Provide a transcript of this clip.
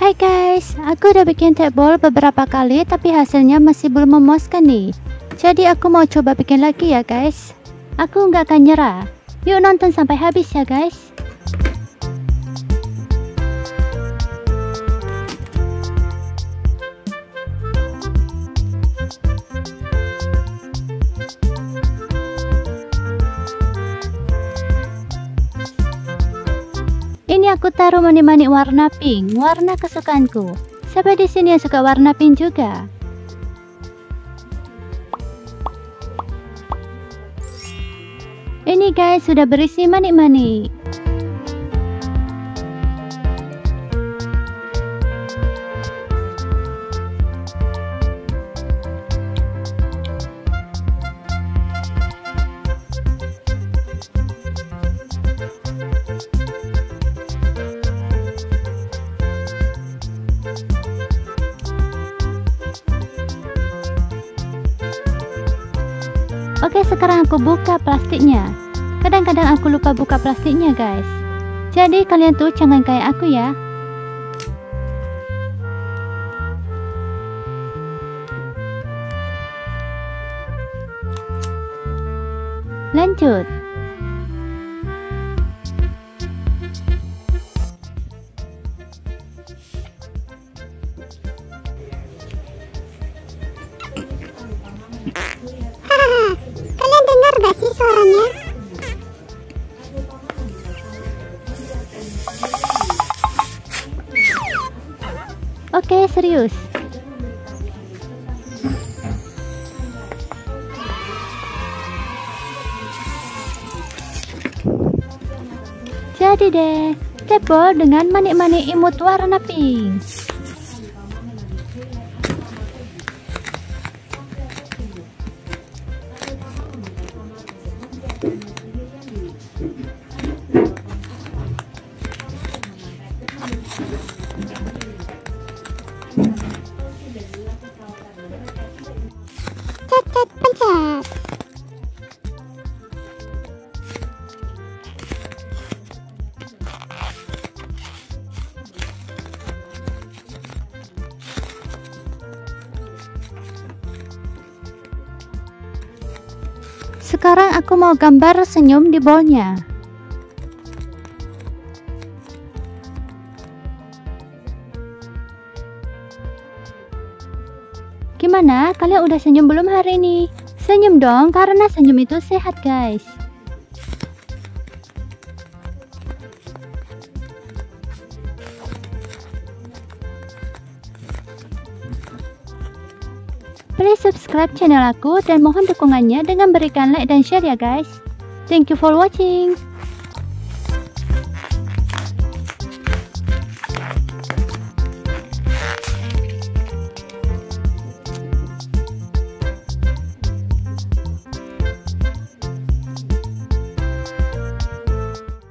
Hai guys, aku udah bikin table beberapa kali tapi hasilnya masih belum memuaskan nih. Jadi aku mau coba bikin lagi ya guys. Aku nggak akan nyerah. Yuk nonton sampai habis ya guys. Aku taruh manik-manik warna pink, warna kesukaanku. Siapa di sini yang suka warna pink juga? Ini guys sudah berisi manik-manik. Oke sekarang aku buka plastiknya. Kadang-kadang aku lupa buka plastiknya guys. Jadi kalian tuh jangan kayak aku ya. Lanjut Oke serius. Jadi deh Table dengan manik-manik imut warna pink Sekarang aku mau gambar senyum di bowlnya Gimana? Kalian udah senyum belum hari ini? Senyum dong, karena senyum itu sehat guys Please subscribe channel aku dan mohon dukungannya dengan berikan like dan share ya guys. Thank you for watching.